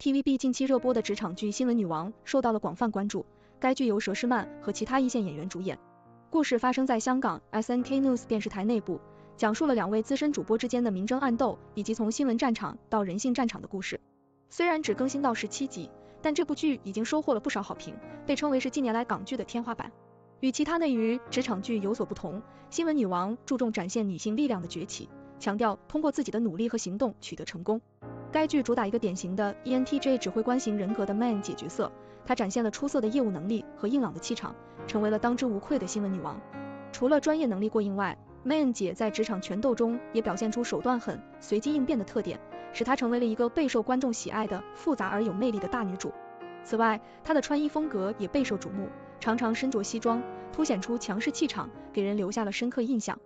TVB 近期热播的职场剧《新闻女王》受到了广泛关注。该剧由佘诗曼和其他一线演员主演，故事发生在香港 SNK News 电视台内部，讲述了两位资深主播之间的明争暗斗，以及从新闻战场到人性战场的故事。虽然只更新到十七集，但这部剧已经收获了不少好评，被称为是近年来港剧的天花板。与其他内娱职场剧有所不同，《新闻女王》注重展现女性力量的崛起，强调通过自己的努力和行动取得成功。该剧主打一个典型的 ENTJ 指挥官型人格的 Man 姐角色，她展现了出色的业务能力和硬朗的气场，成为了当之无愧的新闻女王。除了专业能力过硬外，Man 姐在职场拳斗中也表现出手段狠、随机应变的特点，使她成为了一个备受观众喜爱的复杂而有魅力的大女主。此外，她的穿衣风格也备受瞩目，常常身着西装，凸显出强势气场，给人留下了深刻印象。